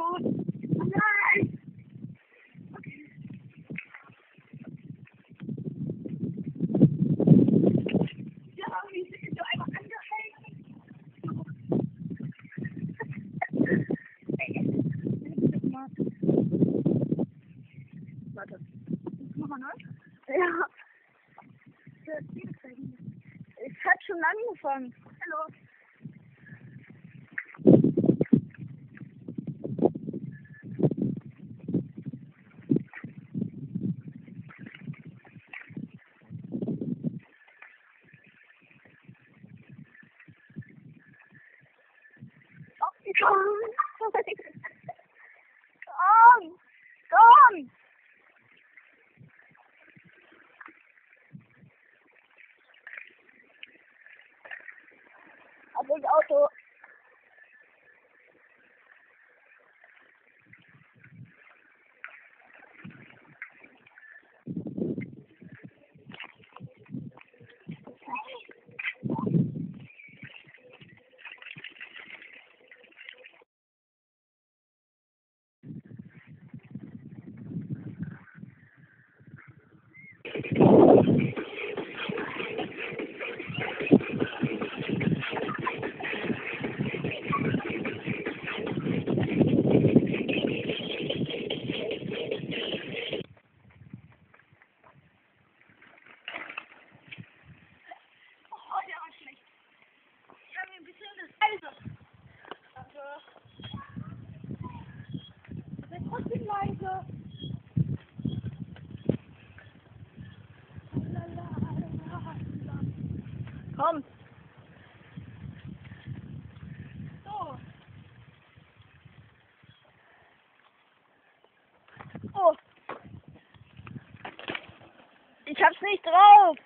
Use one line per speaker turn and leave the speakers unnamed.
Oh nein. Okay. Ja, wie sind so einfach angehängt? Warte. Nochmal neu? Ja. Es hat schon angefangen. Hallo. Komm! Komm! Komm! Auf das Auto. Komm. So. Oh. Ich hab's nicht drauf.